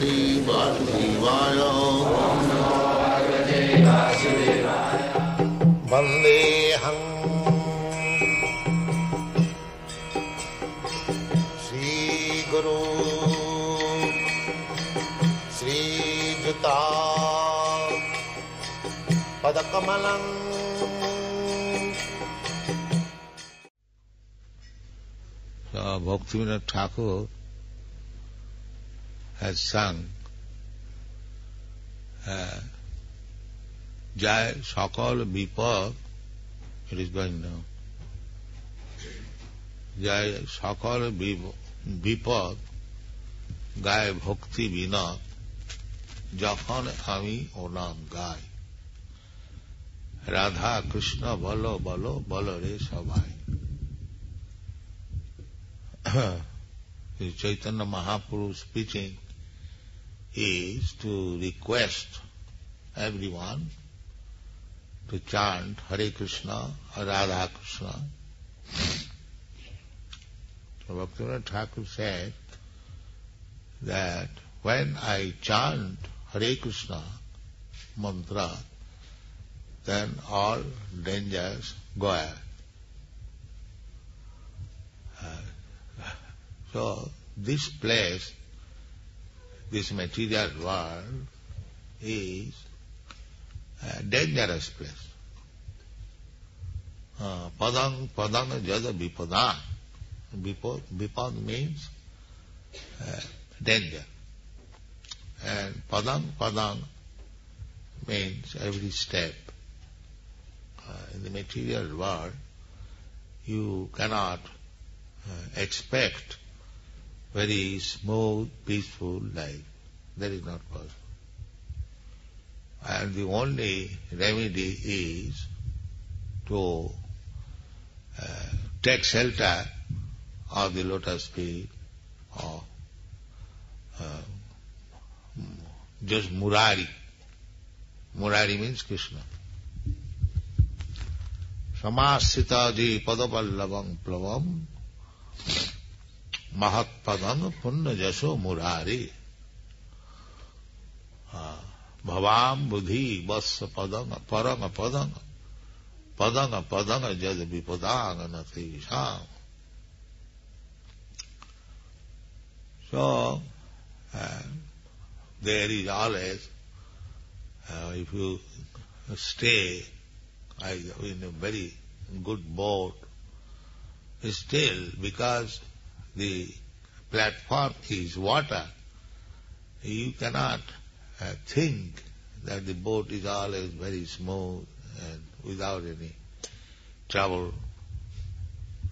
भगवते वासुदेवाय वन्देऽहम् श्रीगुरु श्रीयुता पदकमलम् ভক্তিবিনোদ ঠাকুর has sung uh, Jai Sakal Vipad, it is going now. Jai Sakal Vipad, গায় ভক্তি বিনা যখন আমি ও নাম গাই রাধা কৃষ্ণ বলো বলো বলো রে সবাই Chaitanya Mahaprabhu speaking is to request everyone to chant Hare Krishna or Radha Krishna. So Bhaktivinoda Thakur said that when I chant Hare Krishna mantra, then all dangers go away. Uh, so this place, this material world is a dangerous place. Uh, padang jada vipad means uh, danger. And padang padang means every step. Uh, in the material world, you cannot uh, expect very smooth, peaceful life. That is not possible. And the only remedy is to uh, take shelter of the lotus feet or uh, just Murari. Murari means Krishna. Samasita ji padapallavam महत्पदंग पुण्य जसो मुरारी भवाम बुद्धि बस पदंग परंग पदंग पदंग पदंग जद विपदांग So, uh, there is always, uh, if you stay in a very good boat, still because the platform is water, you cannot uh, think that the boat is always very smooth and without any trouble.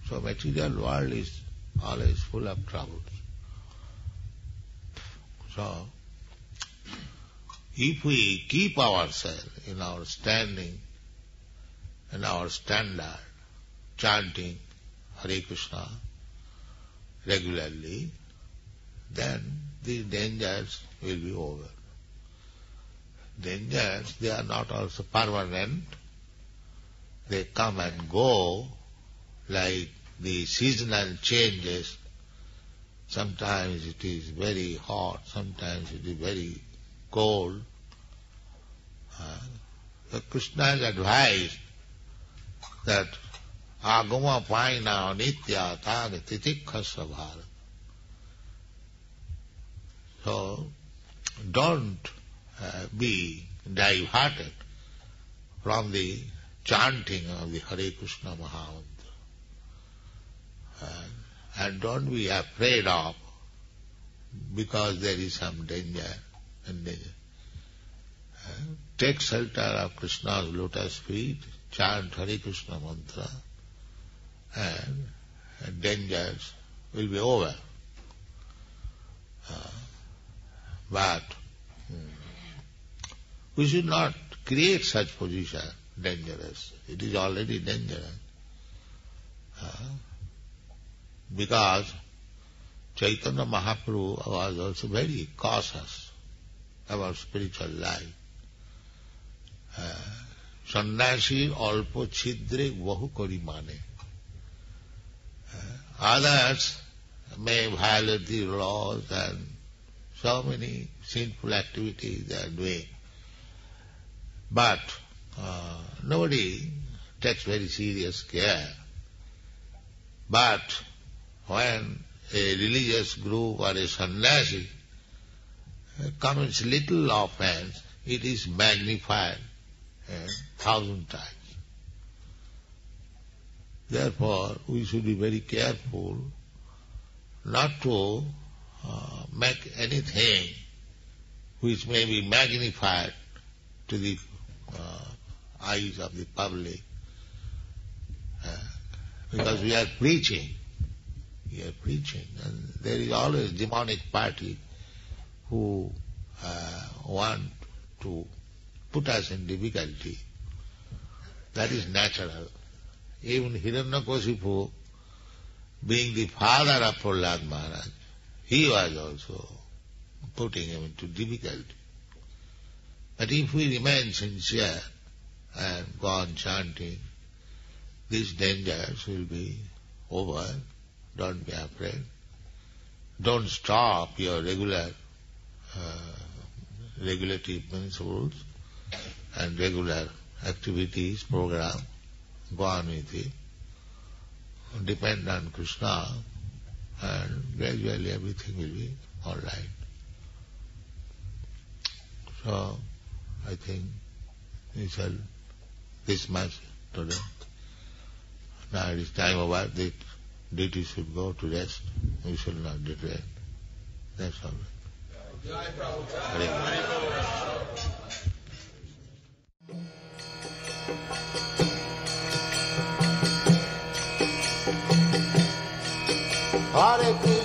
So material world is always full of troubles. So, if we keep ourselves in our standing and our standard, chanting Hare Krishna, regularly, then the dangers will be over. Dangers, they are not also permanent. They come and go like the seasonal changes. Sometimes it is very hot, sometimes it is very cold. Uh, Krishna has advised that paina nitya tag titikha bharat. So, don't uh, be diverted from the chanting of the Hare Krishna Mahamantra. Uh, and don't be afraid of because there is some danger and danger. Uh, take shelter of Krishna's lotus feet, chant Hare Krishna mantra, and dangers will be over. Uh, but hmm, we should not create such position dangerous. It is already dangerous. Uh, because Chaitanya Mahaprabhu was also very cautious about spiritual life. সন্ন্যাসীর অল্প ছিদ্রে বহু করি মানে others may violate the laws and so many sinful activities they are doing. But uh, nobody takes very serious care. But when a religious group or a sannyasi commits little offense, it is magnified a thousand times. Therefore, we should be very careful not to uh, make anything which may be magnified to the uh, eyes of the public. Uh, because we are preaching. We are preaching. And there is always demonic party who uh, want to put us in difficulty. That is natural. Even Hiranyakasipu, being the father of Prahlad Maharaj, he was also putting him into difficulty. But if we remain sincere and go on chanting, these dangers will be over. Don't be afraid. Don't stop your regular uh, regulative principles and regular activities, program. It. Depend on Krishna and gradually everything will be all right. So, I think we shall this much today. Now it is time over. The duty should go to rest. We should not detain. That's all. Hare